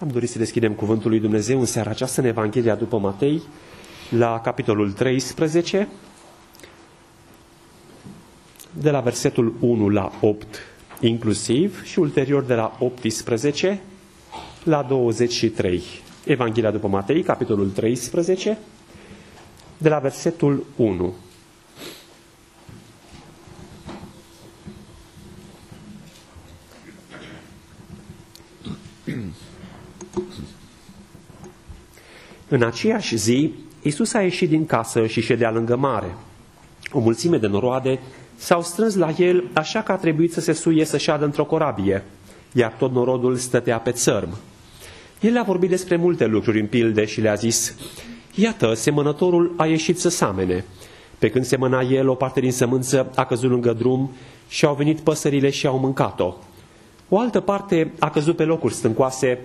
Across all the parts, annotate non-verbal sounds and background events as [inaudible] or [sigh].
Am dorit să deschidem Cuvântul lui Dumnezeu în seara aceasta în Evanghelia după Matei, la capitolul 13, de la versetul 1 la 8 inclusiv și ulterior de la 18 la 23. Evanghelia după Matei, capitolul 13, de la versetul 1. În aceeași zi, Isus a ieșit din casă și ședea lângă mare. O mulțime de noroade s-au strâns la el, așa că a trebuit să se suie să șadă într-o corabie, iar tot norodul stătea pe țărm. El a vorbit despre multe lucruri în pilde și le-a zis, Iată, semănătorul a ieșit să samene. Pe când semăna el, o parte din sămânță a căzut lângă drum și au venit păsările și au mâncat-o. O altă parte a căzut pe locuri stâncoase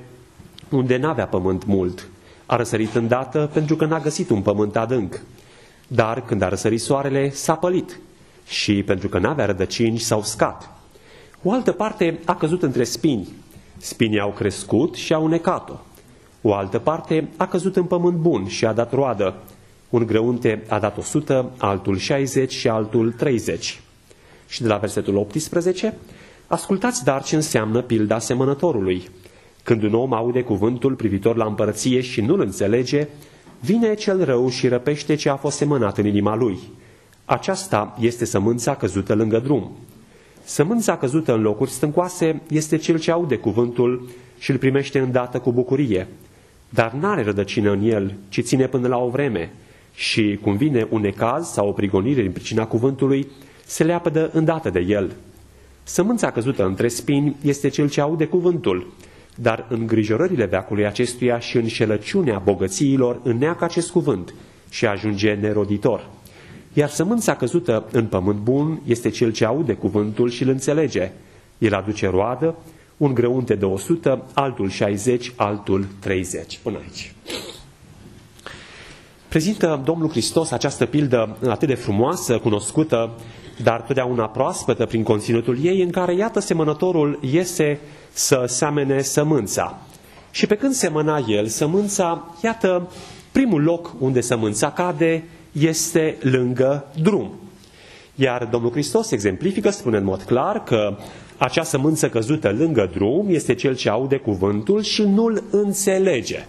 unde n-avea pământ mult. A răsărit îndată pentru că n-a găsit un pământ adânc. Dar când a răsărit soarele, s-a pălit și pentru că n-avea rădăcini s-a uscat. O altă parte a căzut între spini. Spinii au crescut și au necat-o. O altă parte a căzut în pământ bun și a dat roadă. Un grăunte a dat 100, altul 60 și altul 30. Și de la versetul 18, ascultați dar ce înseamnă pilda semănătorului. Când un om aude cuvântul privitor la împărăție și nu-l înțelege, vine cel rău și răpește ce a fost semănat în inima lui. Aceasta este sămânța căzută lângă drum. Sămânța căzută în locuri stâncoase este cel ce aude cuvântul și îl primește îndată cu bucurie, dar n-are rădăcină în el, ci ține până la o vreme și, cum vine un necaz sau o prigonire din pricina cuvântului, se leapădă îndată de el. Sămânța căzută între spini este cel ce aude cuvântul, dar în grijorările veacului acestuia și în șelăciunea bogățiilor înneacă acest cuvânt și ajunge neroditor. Iar sămânța căzută în pământ bun este cel ce aude cuvântul și îl înțelege. El aduce roadă, un grăunte de 100, altul 60, altul 30. Până aici. Prezintă Domnul Hristos această pildă atât de frumoasă, cunoscută, dar totdeauna proaspătă prin conținutul ei, în care, iată, semănătorul iese să seamene sămânța. Și pe când semăna el sămânța, iată, primul loc unde sămânța cade este lângă drum. Iar Domnul Hristos exemplifică, spune în mod clar că acea sămânță căzută lângă drum este cel ce aude cuvântul și nu-l înțelege.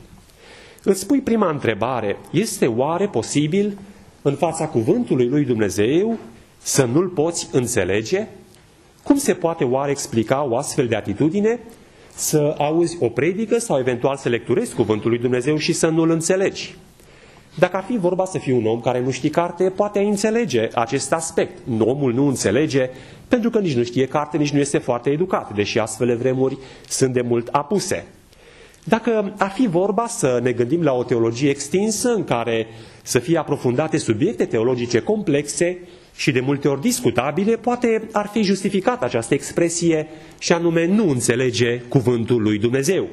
Îți pui prima întrebare, este oare posibil în fața cuvântului lui Dumnezeu să nu-l poți înțelege? Cum se poate oare explica o astfel de atitudine? Să auzi o predică sau eventual să lecturezi cuvântul lui Dumnezeu și să nu-l înțelegi? Dacă ar fi vorba să fii un om care nu știe carte, poate înțelege acest aspect. Omul nu înțelege pentru că nici nu știe carte, nici nu este foarte educat, deși astfel de vremuri sunt de mult apuse. Dacă ar fi vorba să ne gândim la o teologie extinsă în care să fie aprofundate subiecte teologice complexe și de multe ori discutabile, poate ar fi justificată această expresie și anume nu înțelege cuvântul lui Dumnezeu.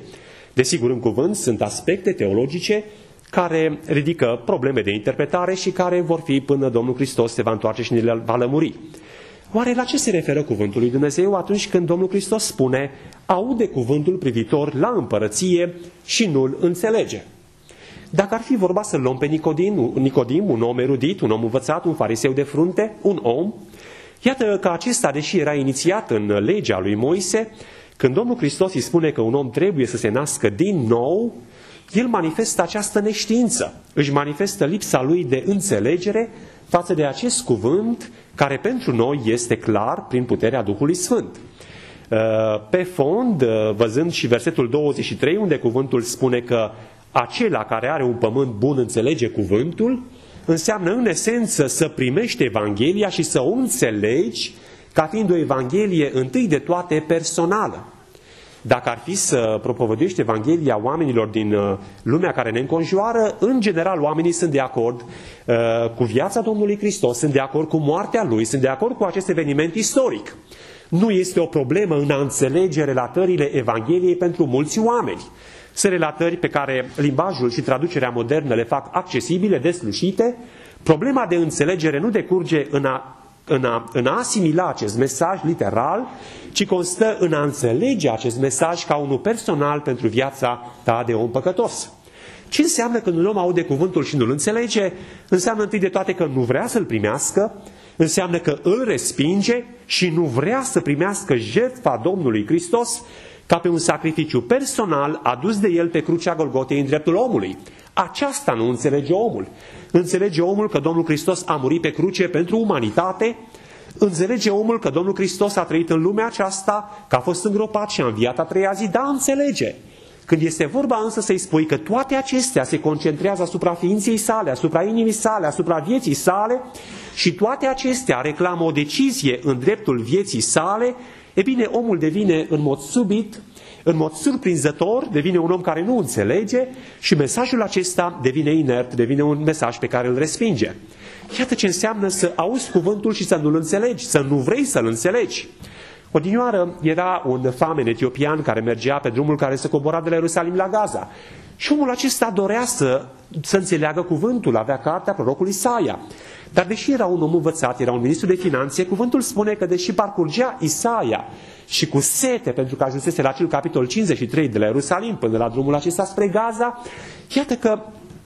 Desigur, în cuvânt sunt aspecte teologice care ridică probleme de interpretare și care vor fi până Domnul Hristos se va întoarce și ne le va lămuri. Oare la ce se referă cuvântul lui Dumnezeu atunci când Domnul Hristos spune aude cuvântul privitor la împărăție și nu-l înțelege? Dacă ar fi vorba să luăm pe Nicodim, Nicodim, un om erudit, un om învățat, un fariseu de frunte, un om, iată că acesta, deși era inițiat în legea lui Moise, când Domnul Hristos îi spune că un om trebuie să se nască din nou, el manifestă această neștiință, își manifestă lipsa lui de înțelegere față de acest cuvânt care pentru noi este clar prin puterea Duhului Sfânt. Uh, pe fond, uh, văzând și versetul 23, unde cuvântul spune că acela care are un pământ bun înțelege cuvântul, înseamnă în esență să primești Evanghelia și să o înțelegi ca fiind o Evanghelie întâi de toate personală. Dacă ar fi să propovăduiești Evanghelia oamenilor din uh, lumea care ne înconjoară, în general oamenii sunt de acord uh, cu viața Domnului Hristos, sunt de acord cu moartea Lui, sunt de acord cu acest eveniment istoric. Nu este o problemă în a înțelege relatările Evangheliei pentru mulți oameni. Sunt relatări pe care limbajul și traducerea modernă le fac accesibile, deslușite. Problema de înțelegere nu decurge în a în a, în a asimila acest mesaj literal, ci constă în a înțelege acest mesaj ca unul personal pentru viața ta de om păcătos. Ce înseamnă când un om aude cuvântul și nu-l înțelege? Înseamnă întâi de toate că nu vrea să-l primească, înseamnă că îl respinge și nu vrea să primească jertfa Domnului Hristos ca pe un sacrificiu personal adus de el pe crucea Golgotei în dreptul omului. Aceasta nu înțelege omul. Înțelege omul că Domnul Hristos a murit pe cruce pentru umanitate, înțelege omul că Domnul Hristos a trăit în lumea aceasta, că a fost îngropat și a înviat a treia zi, da, înțelege. Când este vorba însă să-i spui că toate acestea se concentrează asupra ființei sale, asupra inimii sale, asupra vieții sale și toate acestea reclamă o decizie în dreptul vieții sale, e bine, omul devine în mod subit, în mod surprinzător, devine un om care nu înțelege și mesajul acesta devine inert, devine un mesaj pe care îl respinge. Iată ce înseamnă să auzi cuvântul și să nu-l înțelegi, să nu vrei să-l înțelegi. Odinioară era un famen etiopian care mergea pe drumul care se cobora de la Ierusalim la Gaza. Și omul acesta dorea să, să înțeleagă cuvântul, avea cartea prorocului Isaia. Dar deși era un om învățat, era un ministru de finanțe, cuvântul spune că deși parcurgea Isaia și cu sete, pentru că ajunsese la acel capitol 53 de la Ierusalim până la drumul acesta spre Gaza, iată că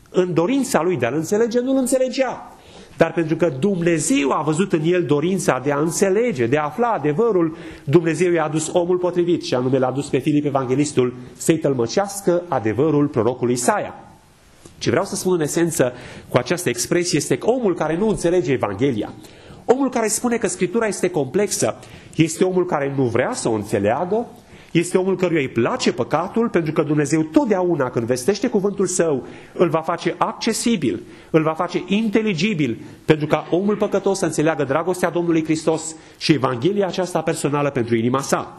în dorința lui de a-l înțelege, nu-l înțelegea. Dar pentru că Dumnezeu a văzut în el dorința de a înțelege, de a afla adevărul, Dumnezeu i-a adus omul potrivit și anume l-a adus pe Filip Evanghelistul să-i tălmăcească adevărul prorocului Isaia. Ce vreau să spun în esență cu această expresie este că omul care nu înțelege Evanghelia, omul care spune că Scriptura este complexă, este omul care nu vrea să o înțeleagă, este omul căruia îi place păcatul, pentru că Dumnezeu totdeauna când vestește cuvântul său, îl va face accesibil, îl va face inteligibil, pentru ca omul păcătos să înțeleagă dragostea Domnului Hristos și Evanghelia aceasta personală pentru inima sa.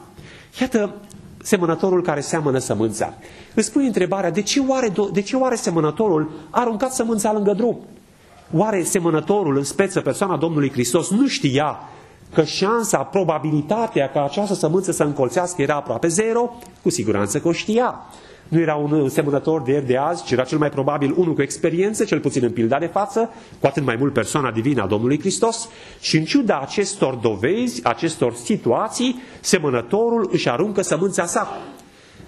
Iată semănătorul care seamănă sămânța. Îți pui întrebarea, de ce oare, de ce oare semănătorul a aruncat sămânța lângă drum? Oare semănătorul, în speță persoana Domnului Hristos, nu știa că șansa, probabilitatea ca această sămânță să încolțească era aproape zero, cu siguranță că o știa. Nu era un semănător de ieri de azi, ci era cel mai probabil unul cu experiență, cel puțin în pilda de față, cu atât mai mult persoana divină a Domnului Hristos. Și în ciuda acestor dovezi, acestor situații, semănătorul își aruncă sămânța sa.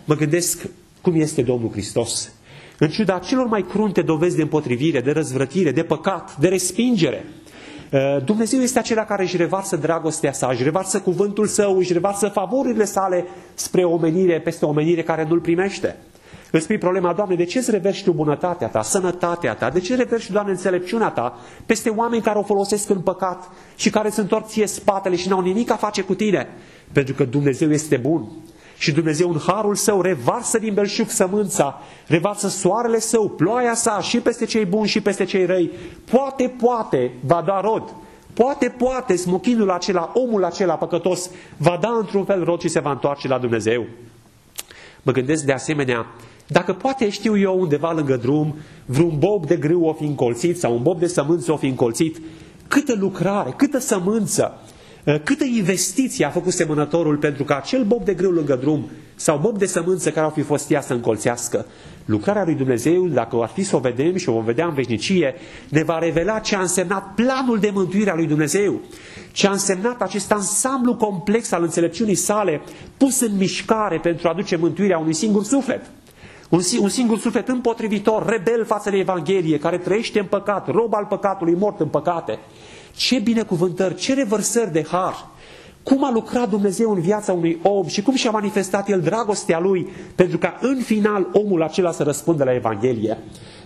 Mă gândesc cum este Domnul Hristos. În ciuda celor mai crunte dovezi de împotrivire, de răzvrătire, de păcat, de respingere, Uh, Dumnezeu este acela care își revarsă dragostea sa, își revarsă cuvântul său, își revarsă favorurile sale spre omenire, peste omenire care nu-l primește. Îți spui problema, Doamne, de ce îți reverși tu bunătatea ta, sănătatea ta? De ce reverși, Doamne, înțelepciunea ta peste oameni care o folosesc în păcat și care îți întorc ție spatele și n-au nimic a face cu tine? Pentru că Dumnezeu este bun. Și Dumnezeu în harul său revarsă din belșug sămânța, revarsă soarele său, ploaia sa și peste cei buni și peste cei răi. Poate, poate va da rod. Poate, poate smochinul acela, omul acela păcătos va da într-un fel rod și se va întoarce la Dumnezeu. Mă gândesc de asemenea, dacă poate știu eu undeva lângă drum, vreun bob de grâu o fi încolțit sau un bob de sămânță o fi încolțit, câtă lucrare, câtă sămânță, Eh, câtă investiție a făcut semănătorul pentru ca acel bob de grâu lângă drum sau bob de sămânță care au fi fost ea să încolțească. Lucrarea lui Dumnezeu, dacă ar fi să o vedem și o vom vedea în veșnicie, ne va revela ce a însemnat planul de mântuire a lui Dumnezeu, ce a însemnat acest ansamblu complex al înțelepciunii sale pus în mișcare pentru a aduce mântuirea unui singur suflet. Un, un singur suflet împotrivitor, rebel față de Evanghelie, care trăiește în păcat, rob al păcatului, mort în păcate. Ce binecuvântări, ce revărsări de har! Cum a lucrat Dumnezeu în viața unui om și cum și-a manifestat El dragostea Lui pentru ca în final omul acela să răspundă la Evanghelie.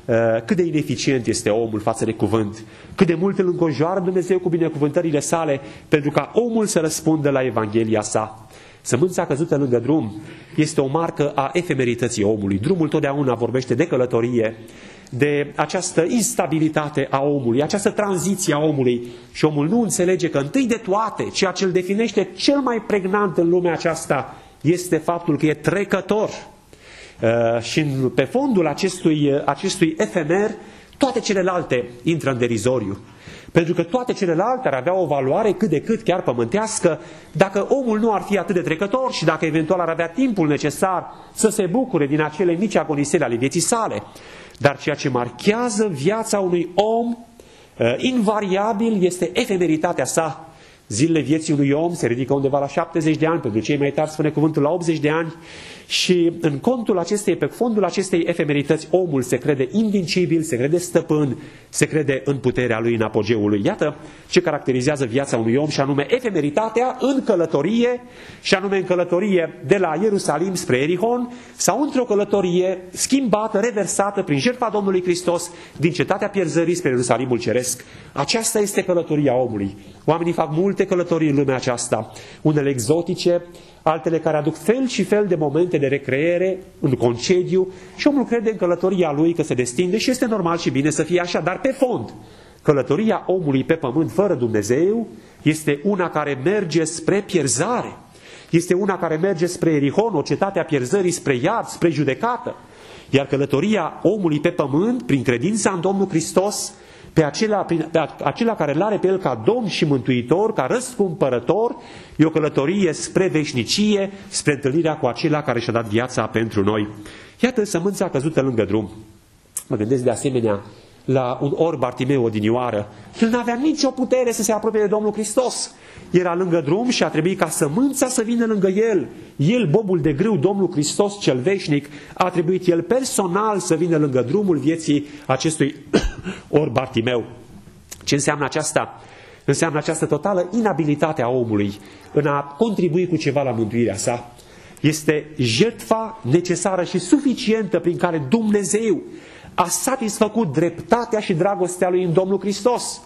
Uh, cât de ineficient este omul față de cuvânt, cât de mult îl înconjoară Dumnezeu cu binecuvântările sale pentru ca omul să răspundă la Evanghelia sa. Sămânța căzută lângă drum este o marcă a efemerității omului. Drumul totdeauna vorbește de călătorie, de această instabilitate a omului, această tranziție a omului și omul nu înțelege că întâi de toate ceea ce îl definește cel mai pregnant în lumea aceasta este faptul că e trecător. Uh, și pe fondul acestui, acestui efemer, toate celelalte intră în derizoriu. Pentru că toate celelalte ar avea o valoare cât de cât chiar pământească dacă omul nu ar fi atât de trecător și dacă eventual ar avea timpul necesar să se bucure din acele mici agonisele ale vieții sale. Dar ceea ce marchează viața unui om uh, invariabil este efemeritatea sa. Zilele vieții unui om se ridică undeva la 70 de ani, pentru cei mai tari spune cuvântul la 80 de ani și în contul acestei, pe fondul acestei efemerități, omul se crede invincibil, se crede stăpân, se crede în puterea lui, în apogeul lui. Iată ce caracterizează viața unui om și anume efemeritatea în călătorie și anume în călătorie de la Ierusalim spre Erihon sau într-o călătorie schimbată, reversată prin jertfa Domnului Hristos din cetatea pierzării spre Ierusalimul Ceresc. Aceasta este călătoria omului. Oamenii fac multe călătorii în lumea aceasta, unele exotice, altele care aduc fel și fel de momente de recreere în concediu și omul crede în călătoria lui că se destinde și este normal și bine să fie așa, dar pe fond, călătoria omului pe pământ fără Dumnezeu este una care merge spre pierzare. Este una care merge spre Erihon, o cetate a pierzării, spre iad, spre judecată. Iar călătoria omului pe pământ, prin credința în Domnul Hristos, pe acela, pe acela care îl are pe el ca Domn și Mântuitor, ca răscumpărător, e o călătorie spre veșnicie, spre întâlnirea cu acela care și-a dat viața pentru noi. Iată sămânța căzută lângă drum. Mă gândesc de asemenea la un orb Bartimeu odinioară. El nu avea nicio putere să se apropie de Domnul Hristos. Era lângă drum și a trebuit ca sămânța să vină lângă el. El, bobul de grâu, Domnul Hristos cel veșnic, a trebuit el personal să vină lângă drumul vieții acestui [coughs] orb Bartimeu. Ce înseamnă aceasta? Înseamnă această totală inabilitate a omului în a contribui cu ceva la mântuirea sa. Este jertfa necesară și suficientă prin care Dumnezeu a satisfăcut dreptatea și dragostea lui în Domnul Hristos.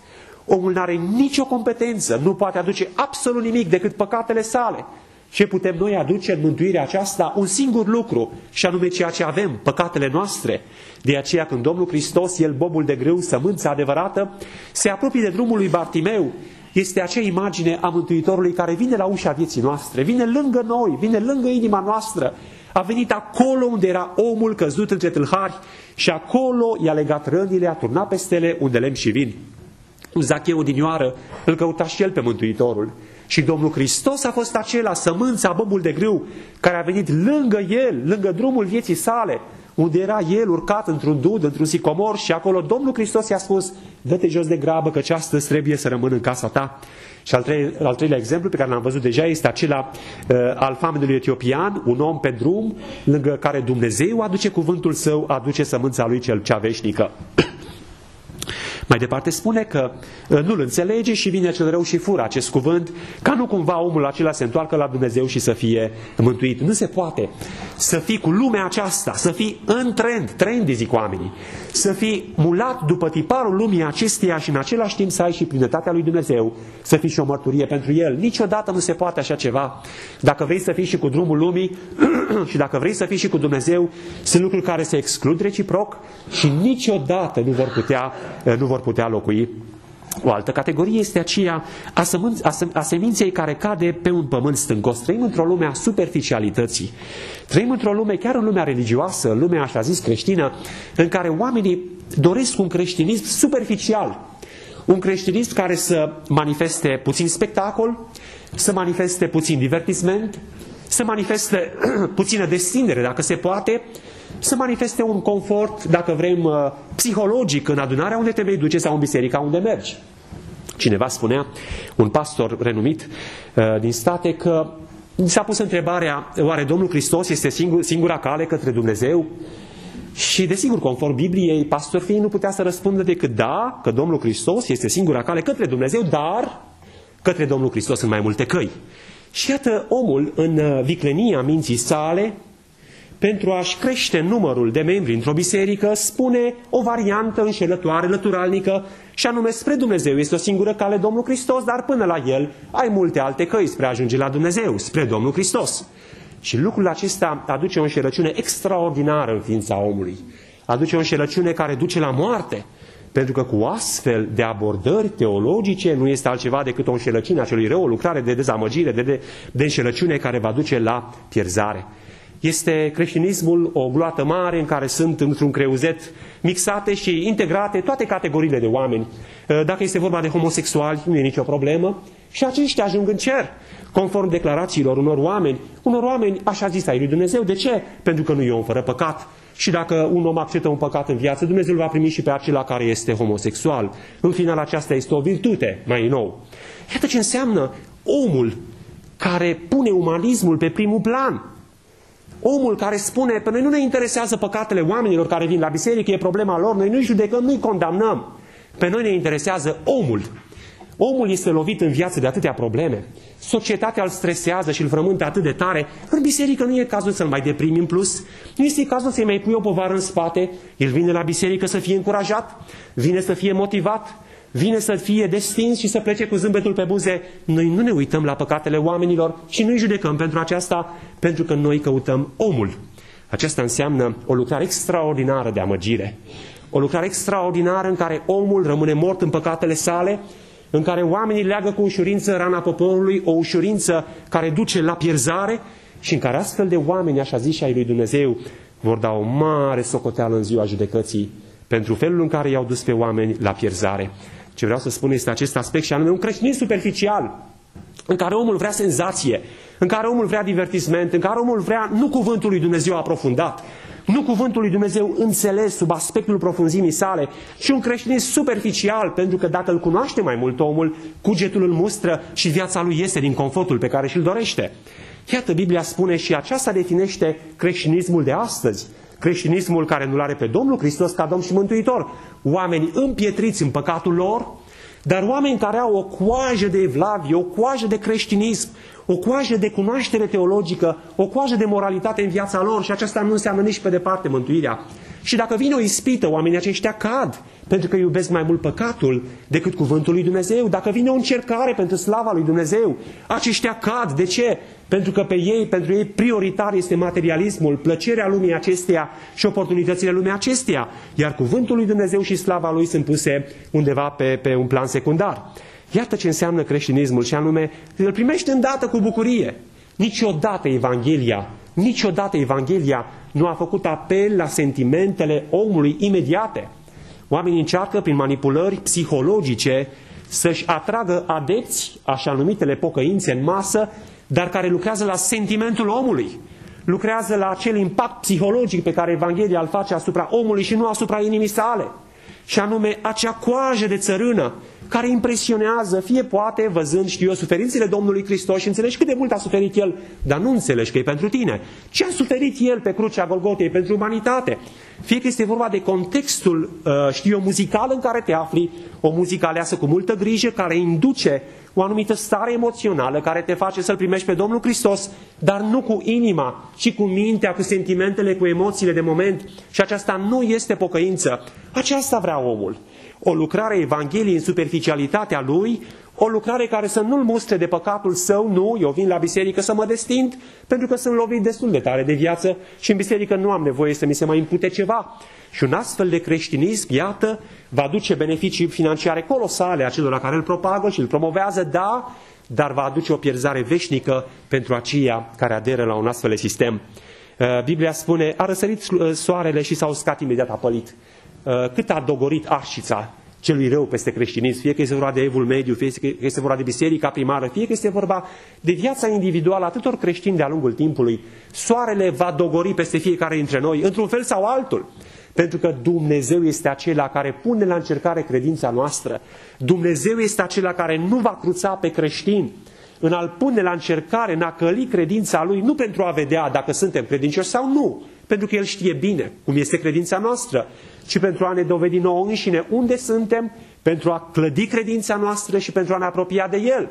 Omul nu are nicio competență, nu poate aduce absolut nimic decât păcatele sale. Ce putem noi aduce în mântuirea aceasta? Un singur lucru, și anume ceea ce avem, păcatele noastre. De aceea când Domnul Hristos, El bobul de grâu, sămânța adevărată, se apropie de drumul lui Bartimeu, este acea imagine a Mântuitorului care vine la ușa vieții noastre, vine lângă noi, vine lângă inima noastră, a venit acolo unde era omul căzut între tâlhari și acolo i-a legat rănile, a turnat pestele unde lemn și vin. Zacheu dinioară îl căuta și el pe Mântuitorul. Și Domnul Hristos a fost acela, sămânța, bobul de grâu, care a venit lângă el, lângă drumul vieții sale, unde era el urcat într-un dud, într-un sicomor și acolo Domnul Hristos i-a spus, dă-te jos de grabă că astăzi trebuie să rămân în casa ta. Și al, trei, al treilea exemplu pe care l-am văzut deja este acela uh, al familiei etiopian, un om pe drum, lângă care Dumnezeu aduce cuvântul său, aduce sămânța lui cel cea veșnică. [coughs] Mai departe spune că uh, nu-l înțelege și vine cel rău și fură acest cuvânt, ca nu cumva omul acela se întoarcă la Dumnezeu și să fie mântuit. Nu se poate să fii cu lumea aceasta, să fii în trend, trend zic oamenii, să fii mulat după tiparul lumii acesteia și în același timp să ai și plinătatea lui Dumnezeu, să fii și o mărturie pentru El. Niciodată nu se poate așa ceva. Dacă vrei să fii și cu drumul lumii [clears throat] [clears throat] și dacă vrei să fii și cu Dumnezeu, sunt lucruri care se exclud reciproc și niciodată nu vor putea, nu vor putea locui o altă categorie este aceea a, sămânț, a, a seminței care cade pe un pământ stângos. Trăim într-o lume a superficialității. Trăim într-o lume, chiar în lumea religioasă, în lumea așa zis creștină, în care oamenii doresc un creștinism superficial. Un creștinism care să manifeste puțin spectacol, să manifeste puțin divertisment, să manifeste [clears throat] puțină destindere, dacă se poate, să manifeste un confort, dacă vrem, uh, psihologic în adunarea unde te vei duce sau în biserica unde mergi. Cineva spunea, un pastor renumit uh, din state, că s-a pus întrebarea, oare Domnul Hristos este singur, singura cale către Dumnezeu? Și desigur, conform Bibliei, pastor fiind nu putea să răspundă decât da, că Domnul Hristos este singura cale către Dumnezeu, dar către Domnul Hristos sunt mai multe căi. Și iată omul în uh, viclenia minții sale, pentru a-și crește numărul de membri într-o biserică, spune o variantă înșelătoare, lăturalnică, și anume spre Dumnezeu este o singură cale Domnul Hristos, dar până la El ai multe alte căi spre a ajunge la Dumnezeu, spre Domnul Hristos. Și lucrul acesta aduce o înșelăciune extraordinară în ființa omului. Aduce o înșelăciune care duce la moarte. Pentru că cu astfel de abordări teologice nu este altceva decât o înșelăciune a celui rău, o lucrare de dezamăgire, de, de, de înșelăciune care va duce la pierzare. Este creștinismul o gloată mare în care sunt într-un creuzet mixate și integrate toate categoriile de oameni. Uh, dacă este vorba de homosexuali, nu e nicio problemă. Și aceștia ajung în cer, conform declarațiilor unor oameni. Unor oameni, așa zis ai lui Dumnezeu. De ce? Pentru că nu e om fără păcat. Și dacă un om acceptă un păcat în viață, Dumnezeu îl va primi și pe acela care este homosexual. În final, aceasta este o virtute, mai nou. Iată ce înseamnă omul care pune umanismul pe primul plan. Omul care spune, pe noi nu ne interesează păcatele oamenilor care vin la biserică, e problema lor, noi nu-i judecăm, nu-i condamnăm. Pe noi ne interesează omul. Omul este lovit în viață de atâtea probleme. Societatea îl stresează și îl frământă atât de tare. În biserică nu e cazul să-l mai deprimi în plus. Nu este cazul să-i mai pui o povară în spate. El vine la biserică să fie încurajat, vine să fie motivat, vine să fie destins și să plece cu zâmbetul pe buze. Noi nu ne uităm la păcatele oamenilor și nu-i judecăm pentru aceasta, pentru că noi căutăm omul. Aceasta înseamnă o lucrare extraordinară de amăgire. O lucrare extraordinară în care omul rămâne mort în păcatele sale, în care oamenii leagă cu ușurință rana poporului, o ușurință care duce la pierzare și în care astfel de oameni, așa zis și ai lui Dumnezeu, vor da o mare socoteală în ziua judecății pentru felul în care i-au dus pe oameni la pierzare. Ce vreau să spun este acest aspect și anume un creștinism superficial, în care omul vrea senzație, în care omul vrea divertisment, în care omul vrea nu cuvântul lui Dumnezeu aprofundat, nu cuvântul lui Dumnezeu înțeles sub aspectul profunzimii sale, ci un creștinism superficial, pentru că dacă îl cunoaște mai mult omul, cugetul îl mustră și viața lui este din confortul pe care și-l dorește. Iată, Biblia spune și aceasta definește creștinismul de astăzi. Creștinismul care nu-L are pe Domnul Hristos ca Domn și Mântuitor. Oameni împietriți în păcatul lor, dar oameni care au o coajă de evlavie, o coajă de creștinism, o coajă de cunoaștere teologică, o coajă de moralitate în viața lor și aceasta nu înseamnă nici pe departe mântuirea. Și dacă vine o ispită, oamenii aceștia cad, pentru că iubesc mai mult păcatul decât cuvântul lui Dumnezeu. Dacă vine o încercare pentru slava lui Dumnezeu, aceștia cad. De ce? Pentru că pe ei, pentru ei prioritar este materialismul, plăcerea lumii acesteia și oportunitățile lumii acesteia. Iar cuvântul lui Dumnezeu și slava lui sunt puse undeva pe, pe un plan secundar. Iată ce înseamnă creștinismul și anume îl primești îndată cu bucurie. Niciodată Evanghelia, niciodată Evanghelia nu a făcut apel la sentimentele omului imediate. Oamenii încearcă prin manipulări psihologice să-și atragă adepți, așa numitele pocăințe în masă, dar care lucrează la sentimentul omului. Lucrează la acel impact psihologic pe care Evanghelia îl face asupra omului și nu asupra inimii sale. Și anume acea coajă de țărână care impresionează, fie poate văzând, știu eu, suferințele Domnului Hristos și înțelegi cât de mult a suferit El, dar nu înțelegi că e pentru tine. Ce a suferit El pe crucea Golgotei pentru umanitate? Fie că este vorba de contextul, uh, știu eu, muzical în care te afli, o muzică aleasă cu multă grijă, care induce o anumită stare emoțională care te face să-L primești pe Domnul Hristos, dar nu cu inima, ci cu mintea, cu sentimentele, cu emoțiile de moment. Și aceasta nu este pocăință. Aceasta vrea omul o lucrare a Evangheliei în superficialitatea lui, o lucrare care să nu-l mustre de păcatul său, nu, eu vin la biserică să mă destind, pentru că sunt lovit destul de tare de viață și în biserică nu am nevoie să mi se mai impute ceva. Și un astfel de creștinism, iată, va aduce beneficii financiare colosale acelora care îl propagă și îl promovează, da, dar va aduce o pierzare veșnică pentru aceia care aderă la un astfel de sistem. Uh, Biblia spune, a răsărit soarele și s-a uscat imediat apălit. Uh, cât a dogorit arșița celui rău peste creștinism, fie că este vorba de evul mediu, fie că este vorba de biserica primară, fie că este vorba de viața individuală a tuturor creștini de-a lungul timpului, soarele va dogori peste fiecare dintre noi, într-un fel sau altul. Pentru că Dumnezeu este acela care pune la încercare credința noastră. Dumnezeu este acela care nu va cruța pe creștini în a-l pune la încercare, în a căli credința lui, nu pentru a vedea dacă suntem credincioși sau nu, pentru că El știe bine cum este credința noastră, ci pentru a ne dovedi nouă înșine unde suntem, pentru a clădi credința noastră și pentru a ne apropia de El.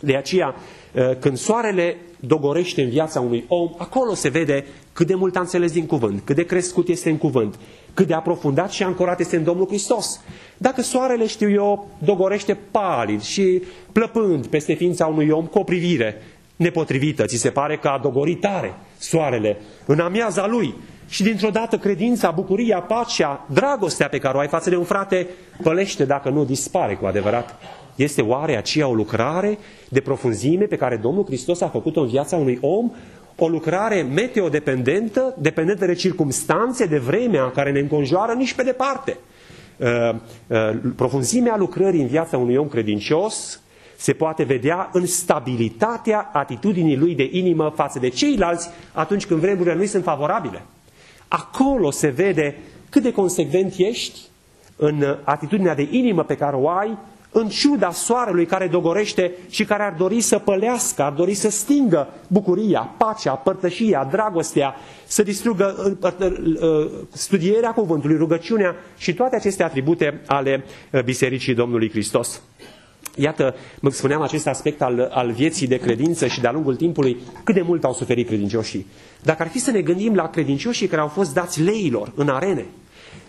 De aceea, ă, când soarele dogorește în viața unui om, acolo se vede cât de mult a înțeles din cuvânt, cât de crescut este în cuvânt, cât de aprofundat și ancorat este în Domnul Hristos. Dacă soarele, știu eu, dogorește palid și plăpând peste ființa unui om cu o privire nepotrivită, ți se pare că a dogorit tare soarele în amiaza lui și dintr-o dată credința, bucuria, pacea, dragostea pe care o ai față de un frate pălește dacă nu dispare cu adevărat. Este oare aceea o lucrare de profunzime pe care Domnul Hristos a făcut-o în viața unui om? O lucrare meteodependentă, dependentă de circumstanțe, de vremea care ne înconjoară, nici pe departe. Uh, uh, profunzimea lucrării în viața unui om credincios se poate vedea în stabilitatea atitudinii lui de inimă față de ceilalți atunci când vremurile nu sunt favorabile. Acolo se vede cât de consecvent ești în atitudinea de inimă pe care o ai, în ciuda soarelui care dogorește și care ar dori să pălească, ar dori să stingă bucuria, pacea, părtășia, dragostea, să distrugă uh, uh, studierea cuvântului, rugăciunea și toate aceste atribute ale uh, Bisericii Domnului Hristos. Iată, mă spuneam acest aspect al, al vieții de credință și de-a lungul timpului, cât de mult au suferit credincioșii. Dacă ar fi să ne gândim la credincioșii care au fost dați leilor în arene,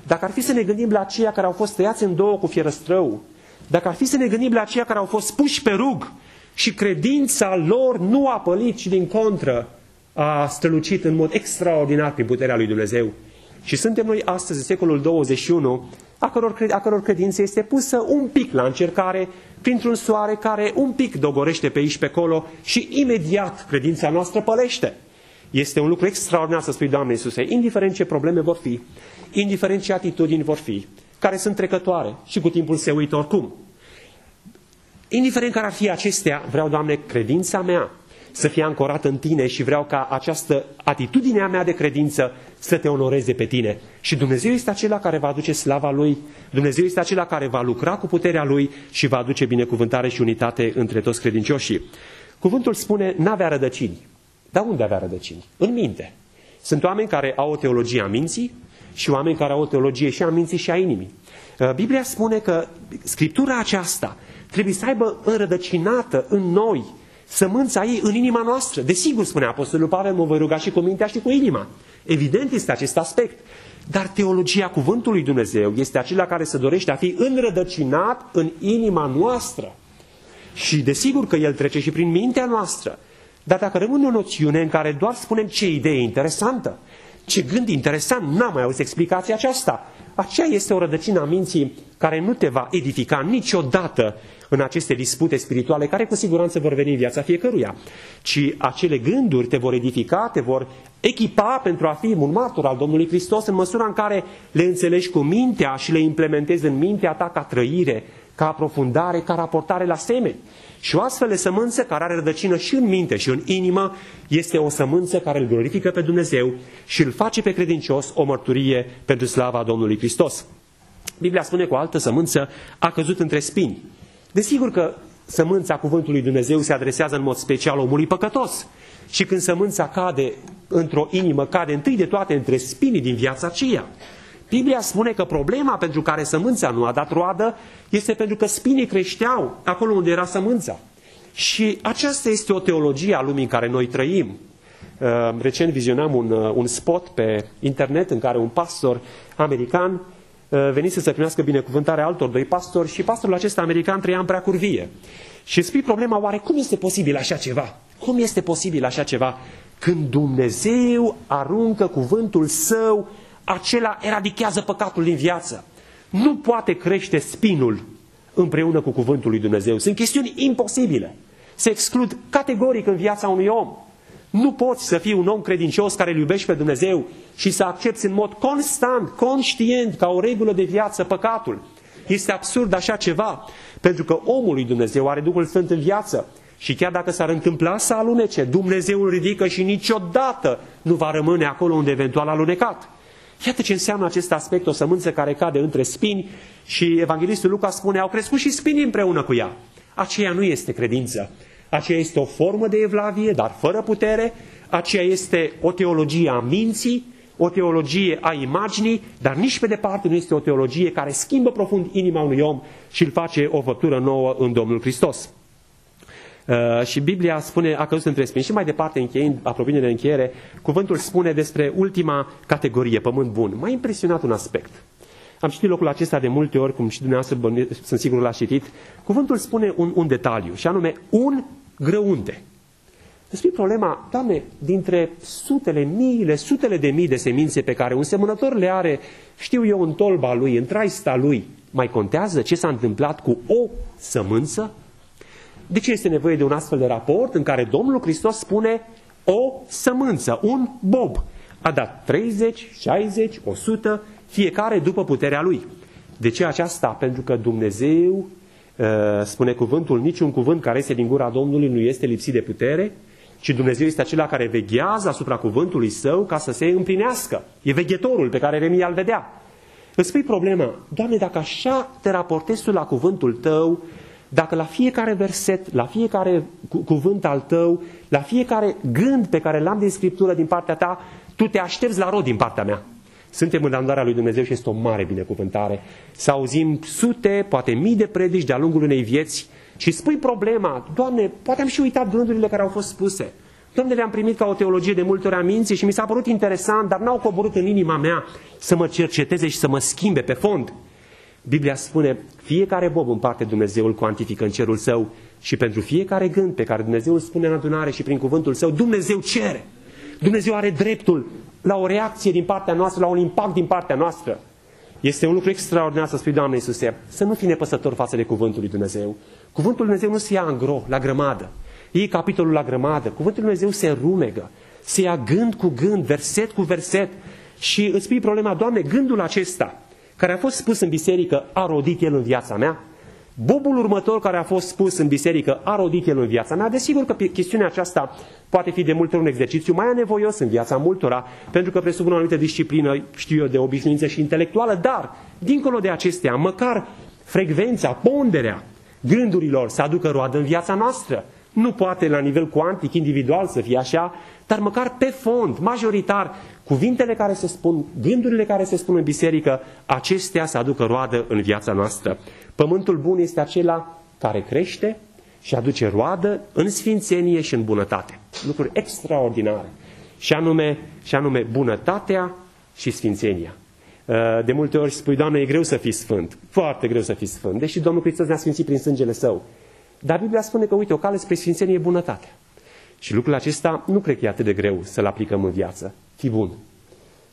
dacă ar fi să ne gândim la aceia care au fost tăiați în două cu fierăstrău, dacă ar fi să ne gândim la aceia care au fost puși pe rug și credința lor nu a pălit, ci din contră a strălucit în mod extraordinar prin puterea lui Dumnezeu. Și suntem noi astăzi, în secolul 21, a căror, a căror credință este pusă un pic la încercare printr-un soare care un pic dogorește pe aici pe acolo și imediat credința noastră pălește. Este un lucru extraordinar să spui, Doamne Iisuse, indiferent ce probleme vor fi, indiferent ce atitudini vor fi, care sunt trecătoare și cu timpul se uită oricum. Indiferent care ar fi acestea, vreau, Doamne, credința mea să fie ancorată în Tine și vreau ca această atitudine a mea de credință să te onoreze pe Tine. Și Dumnezeu este acela care va aduce slava Lui, Dumnezeu este acela care va lucra cu puterea Lui și va aduce binecuvântare și unitate între toți credincioșii. Cuvântul spune, n-avea rădăcini. Dar unde avea rădăcini? În minte. Sunt oameni care au o teologie a minții și oameni care au o teologie și a minții și a inimii. Uh, Biblia spune că Scriptura aceasta trebuie să aibă înrădăcinată în noi sămânța ei în inima noastră. Desigur, spune Apostolul Pavel, mă voi ruga și cu mintea și cu inima. Evident este acest aspect. Dar teologia cuvântului Dumnezeu este acela care se dorește a fi înrădăcinat în inima noastră. Și desigur că el trece și prin mintea noastră. Dar dacă rămâne o noțiune în care doar spunem ce idee interesantă, ce gând interesant, n-am mai auzit explicația aceasta, aceea este o rădăcină a minții care nu te va edifica niciodată în aceste dispute spirituale care cu siguranță vor veni în viața fiecăruia, ci acele gânduri te vor edifica, te vor echipa pentru a fi un martor al Domnului Hristos în măsura în care le înțelegi cu mintea și le implementezi în mintea ta ca trăire, ca aprofundare, ca raportare la semeni. Și o astfel de sămânță care are rădăcină și în minte și în inimă este o sămânță care îl glorifică pe Dumnezeu și îl face pe credincios o mărturie pentru slava Domnului Hristos. Biblia spune că o altă sămânță a căzut între spini. Desigur că sămânța cuvântului Dumnezeu se adresează în mod special omului păcătos. Și când sămânța cade într-o inimă, cade întâi de toate între spinii din viața aceea. Biblia spune că problema pentru care sămânța nu a dat roadă este pentru că spinii creșteau acolo unde era sămânța. Și aceasta este o teologie a lumii în care noi trăim. Uh, recent vizionam un, uh, un spot pe internet în care un pastor american uh, venise să primească binecuvântarea altor doi pastori și pastorul acesta american trăia în prea curvie. Și spui problema, oare cum este posibil așa ceva? Cum este posibil așa ceva? Când Dumnezeu aruncă cuvântul său acela eradichează păcatul din viață. Nu poate crește spinul împreună cu cuvântul lui Dumnezeu. Sunt chestiuni imposibile. Se exclud categoric în viața unui om. Nu poți să fii un om credincios care îl iubești pe Dumnezeu și să accepti în mod constant, conștient, ca o regulă de viață, păcatul. Este absurd așa ceva, pentru că omul lui Dumnezeu are Duhul Sfânt în viață și chiar dacă s-ar întâmpla să alunece, Dumnezeu îl ridică și niciodată nu va rămâne acolo unde eventual alunecat. Iată ce înseamnă acest aspect, o sămânță care cade între spini și Evanghelistul Luca spune, au crescut și spini împreună cu ea. Aceea nu este credință. Aceea este o formă de evlavie, dar fără putere. Aceea este o teologie a minții, o teologie a imaginii, dar nici pe departe nu este o teologie care schimbă profund inima unui om și îl face o făptură nouă în Domnul Hristos. Uh, și Biblia spune, a căzut între spini. Și mai departe, încheind, apropiind de încheiere, cuvântul spune despre ultima categorie, pământ bun. M-a impresionat un aspect. Am citit locul acesta de multe ori, cum și dumneavoastră sunt sigur l-a citit. Cuvântul spune un, un detaliu, și anume un grăunte. Îți problema, Doamne, dintre sutele, miile, sutele de mii de semințe pe care un semănător le are, știu eu, în tolba lui, în traista lui, mai contează ce s-a întâmplat cu o sămânță? De ce este nevoie de un astfel de raport în care Domnul Hristos spune o sămânță, un bob? A dat 30, 60, 100, fiecare după puterea lui. De ce aceasta? Pentru că Dumnezeu, uh, spune cuvântul, niciun cuvânt care este din gura Domnului nu este lipsit de putere ci Dumnezeu este acela care veghează asupra cuvântului său ca să se împlinească. E veghetorul pe care Remia îl vedea. Îți spui problema, Doamne, dacă așa te raportezi tu la cuvântul tău, dacă la fiecare verset, la fiecare cu- cuvânt al tău, la fiecare gând pe care l-am din Scriptură din partea ta, tu te aștepți la rod din partea mea. Suntem în randoarea lui Dumnezeu și este o mare binecuvântare. Să auzim sute, poate mii de predici de-a lungul unei vieți și spui problema, Doamne, poate am și uitat gândurile care au fost spuse. Doamne, le-am primit ca o teologie de multe ori aminții și mi s-a părut interesant, dar n-au coborât în inima mea să mă cerceteze și să mă schimbe pe fond. Biblia spune, fiecare bob în parte Dumnezeu îl cuantifică în cerul său și pentru fiecare gând pe care Dumnezeu îl spune în adunare și prin cuvântul său, Dumnezeu cere. Dumnezeu are dreptul la o reacție din partea noastră, la un impact din partea noastră. Este un lucru extraordinar să spui, Doamne Iisuse, să nu fii nepăsător față de cuvântul lui Dumnezeu. Cuvântul lui Dumnezeu nu se ia în gro, la grămadă. Iei capitolul la grămadă. Cuvântul lui Dumnezeu se rumegă. Se ia gând cu gând, verset cu verset. Și îți spui problema, Doamne, gândul acesta, care a fost spus în biserică, a rodit el în viața mea? Bobul următor care a fost spus în biserică, a rodit el în viața mea? Desigur că chestiunea aceasta poate fi de multe ori un exercițiu mai anevoios în viața multora, pentru că presupune o anumită disciplină, știu eu, de obișnuință și intelectuală, dar, dincolo de acestea, măcar frecvența, ponderea gândurilor să aducă roadă în viața noastră. Nu poate la nivel cuantic, individual să fie așa, dar măcar pe fond, majoritar, cuvintele care se spun, gândurile care se spun în biserică, acestea să aducă roadă în viața noastră. Pământul bun este acela care crește și aduce roadă în sfințenie și în bunătate. Lucruri extraordinare. Și anume, și anume bunătatea și sfințenia. De multe ori spui, Doamne, e greu să fii sfânt. Foarte greu să fii sfânt. Deși Domnul Hristos ne-a sfințit prin sângele Său. Dar Biblia spune că, uite, o cale spre sfințenie e bunătatea. Și lucrul acesta nu cred că e atât de greu să-l aplicăm în viață. Fii bun.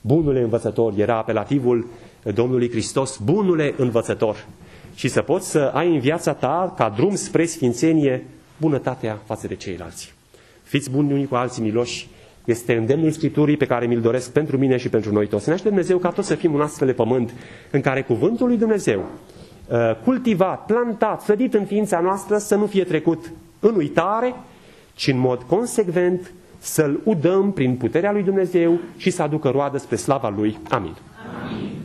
Bunule învățător era apelativul Domnului Hristos, bunule învățător. Și să poți să ai în viața ta, ca drum spre sfințenie, bunătatea față de ceilalți. Fiți buni unii cu alții miloși. Este îndemnul Scripturii pe care mi-l doresc pentru mine și pentru noi toți. Să ne Dumnezeu ca toți să fim un astfel de pământ în care cuvântul lui Dumnezeu, cultivat, plantat, sădit în ființa noastră, să nu fie trecut în uitare, ci în mod consecvent să-L udăm prin puterea lui Dumnezeu și să aducă roadă spre slava Lui. Amin. Amin.